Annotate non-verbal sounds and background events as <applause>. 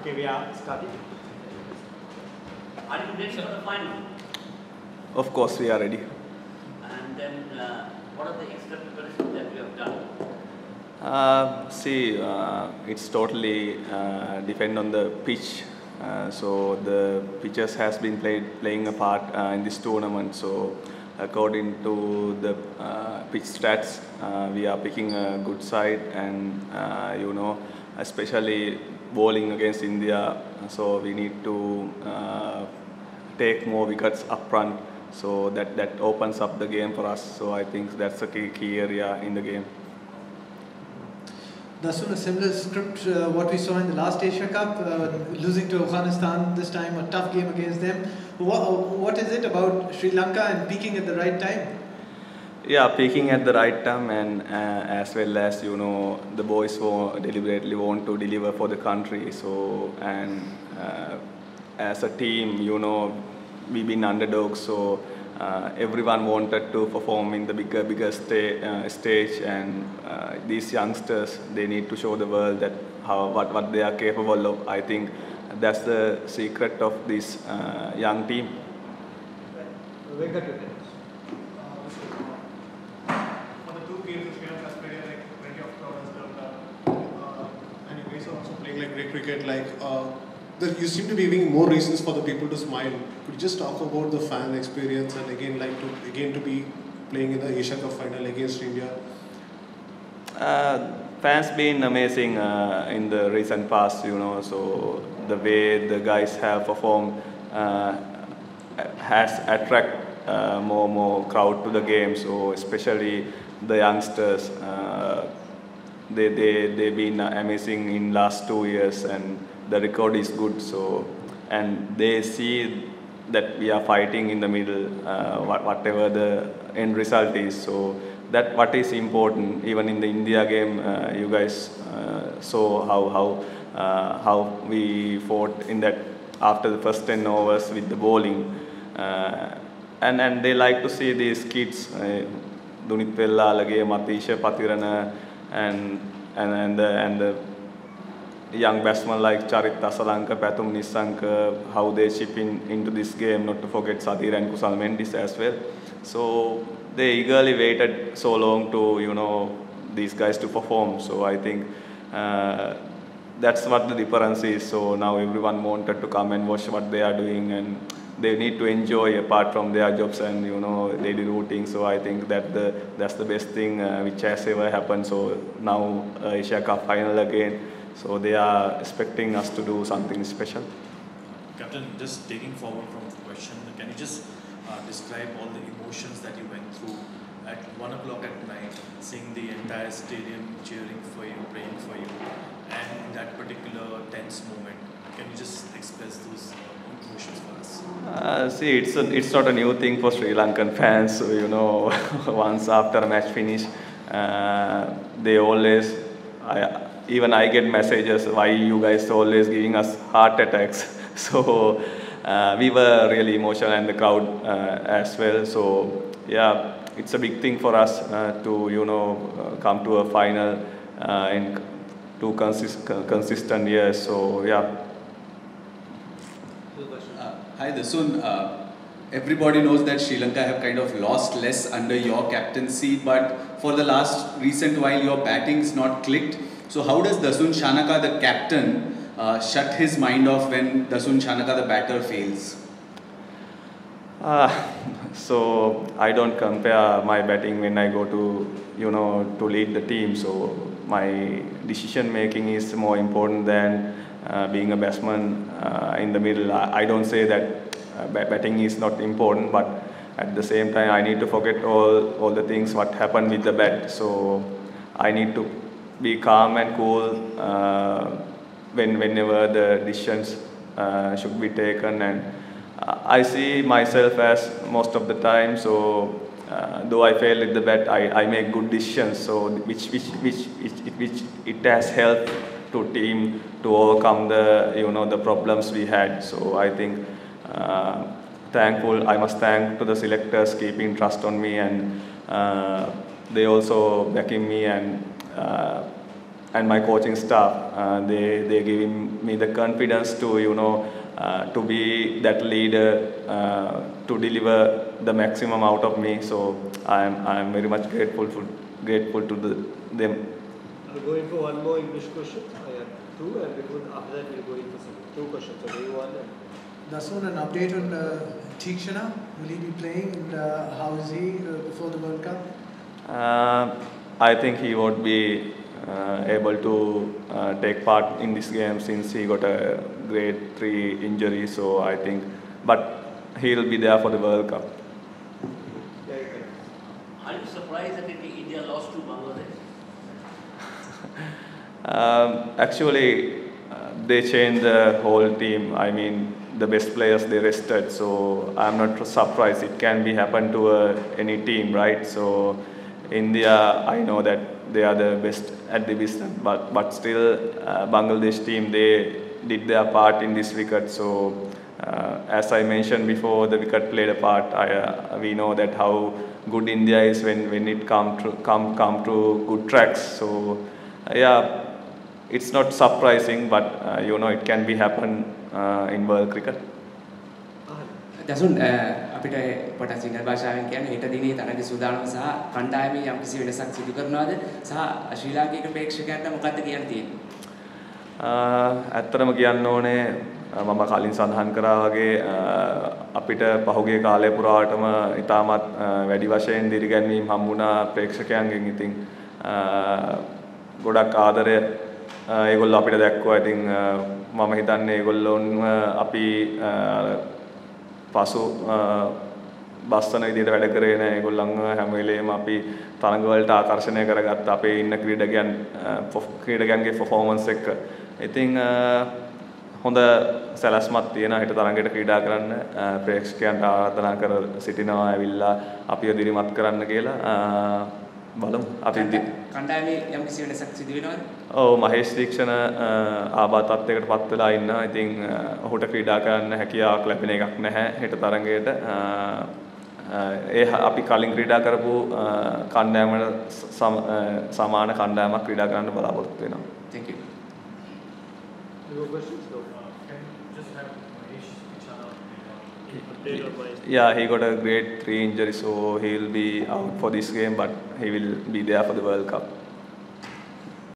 Okay, we are starting. Are you ready for the final? Of course, we are ready. And then, uh, what are the extra preparations that you have done? Uh, see, uh, it's totally uh, depend on the pitch. Uh, so the pitches has been played playing a part uh, in this tournament. So according to the uh, pitch stats, uh, we are picking a good side, and uh, you know, especially bowling against India. So we need to uh, take more wickets up front. So that that opens up the game for us. So I think that's a key, key area in the game. Dasun, a similar script, uh, what we saw in the last Asia Cup, uh, losing to Afghanistan this time, a tough game against them. What, what is it about Sri Lanka and peaking at the right time? Yeah, picking at the right time, and uh, as well as you know, the boys who deliberately want to deliver for the country. So, and uh, as a team, you know, we've been underdogs. So, uh, everyone wanted to perform in the bigger, bigger sta- uh, stage, and uh, these youngsters they need to show the world that how what, what they are capable of. I think that's the secret of this uh, young team. Venkat, you can. For the two games, Sri Lanka has played like plenty of crowd has turned up. Uh, and you guys are also playing like great cricket. Like uh, you seem to be giving more reasons for the people to smile. Could you just talk about the fan experience and again, like to again to be playing in the Asia Cup final against India? Uh, fans been amazing uh, in the recent past, you know. So the way the guys have performed uh, has attracted uh, more more crowd to the game. So especially the youngsters, uh, they they they've been amazing in last two years, and the record is good. So and they see that we are fighting in the middle, uh, whatever the end result is. So that what is important. Even in the India game, uh, you guys uh, saw how how uh, how we fought in that after the first ten overs with the bowling, uh, and and they like to see these kids, uh, Dunith Wellalage, Matheesha Pathirana, and and and the, and the young batsmen like Charith Asalanka, Pathum Nissanka, how they chip in into this game, not to forget Sadir and Kusal Mendis as well. So they eagerly waited so long to, you know, these guys to perform. So I think uh, that's what the difference is. So now everyone wanted to come and watch what they are doing and they need to enjoy apart from their jobs and you know daily routine. So I think that the that's the best thing uh, which has ever happened. So now uh, Asia Cup final again. So they are expecting us to do something special. Captain, just taking forward from the question, can you just uh, describe all the emotions that you went through at one o'clock at night, seeing the entire stadium cheering for you, praying for you, and that particular tense moment? Can you just express those uh, see, it's a, it's not a new thing for Sri Lankan <laughs> fans. So, you know, <laughs> once after a match finish, uh, they always, I, even I get messages why you guys are always giving us heart attacks. <laughs> So uh, we were really emotional and the crowd uh, as well. So yeah, it's a big thing for us uh, to you know uh, come to a final in two consist- consistent years. So yeah. Hi, Dasun. Uh, everybody knows that Sri Lanka have kind of lost less under your captaincy, but for the last recent while, your batting's not clicked. So, how does Dasun Shanaka, the captain, uh, shut his mind off when Dasun Shanaka, the batter, fails? Uh, so I don't compare my batting when I go to you know to lead the team. So my decision making is more important than being a batsman uh, in the middle. I, I don't say that uh, batting is not important, but at the same time I need to forget all all the things what happened with the bat. So I need to be calm and cool uh, when whenever the decisions uh, should be taken and uh, I see myself as most of the time. So uh, though I fail at the bat, I, I make good decisions. So which which which which, which it has helped to team to overcome the you know the problems we had. So I think uh, thankful. I must thank to the selectors keeping trust on me and uh, they also backing me and uh, and my coaching staff. Uh, they they giving me the confidence to you know uh, to be that leader uh, to deliver the maximum out of me. So I'm I'm very much grateful for grateful to the, them. We're going for one more English question. I have two, and before after that we'll go in for some two questions. So do you want them? Dasun, an update on uh, Theekshana. Will he be playing and uh, how is he uh, before the World Cup? Uh, I think he won't be uh, able to uh, take part in this game since he got a grade 3 injury. So I think, but he'll be there for the World Cup. Yeah, you can. Are you surprised that India lost to Bangladesh? Um, actually, uh, they changed the whole team. I mean, the best players they rested. So I'm not surprised. It can be happen to uh, any team, right? So India, I know that they are the best at the business, but but still, uh, Bangladesh team they did their part in this wicket. So uh, as I mentioned before, the wicket played a part. I, uh, we know that how good India is when, when it come to come come to good tracks. So yeah, it's not surprising, but uh, you know it can be happen uh, in world cricket. දසුන් අපිට පොට සිංහල භාෂාවෙන් කියන්නේ හෙට දිනේ තරග සූදානම සහ කණ්ඩායමේ යම්කිසි වෙනසක් සිදු කරනවාද සහ ශ්‍රී ලාංකික ප්‍රේක්ෂකයන්ට මොකක්ද කියන්න තියෙන්නේ? ඇත්තටම කියන්න ඕනේ මම කලින් සඳහන් කරා වගේ අපිට පහුගිය කාලය පුරාටම ඉතාමත් වැඩි වශයෙන් දිරිගැන්වීම් හම්බුණා ප්‍රේක්ෂකයන්ගෙන් ඉතින් ගොඩක් ආදරය ඒගොල්ලෝ අපිට දැක්කුවා ඉතින් මම හිතන්නේ ඒගොල්ලොන්ව අපි පසු බස්සන විදිහට වැඩ කරේ නෑ ඒගොල්ලන්ව හැම වෙලේම අපි තරඟ වලට ආකර්ෂණය කරගත්ත අපේ ඉන්න ක්‍රීඩකයන් ක්‍රීඩකයන්ගේ පර්ෆෝමන්ස් එක. ඉතින් හොඳ සැලැස්මක් තියෙන හිට තරඟයට ක්‍රීඩා කරන්න ප්‍රේක්ෂකයන්ට ආරාධනා කර සිටිනවා ඇවිල්ලා අපිව දිරිමත් කරන්න කියලා බලමු අපි කණ්ඩායමේ යම්කිසි වෙනසක් සිදු වෙනවද? ඔව් මහේෂ් දීක්ෂණ ආබාධ තත්යකට පත් වෙලා ඉන්නවා. ඉතින් ඔහුට ක්‍රීඩා කරන්න හැකියාවක් ලැබෙන එකක් නැහැ හෙට තරඟයට. ඒ අපි කලින් ක්‍රීඩා කරපු කණ්ඩායමට සමාන කණ්ඩායමක් ක්‍රීඩා කරන්න බලාපොරොත්තු වෙනවා. Thank you. No questions? No. Can just have Mahesh my Yeah, he got a grade 3 injury, so he'll be out for this game, but he will be there for the World Cup.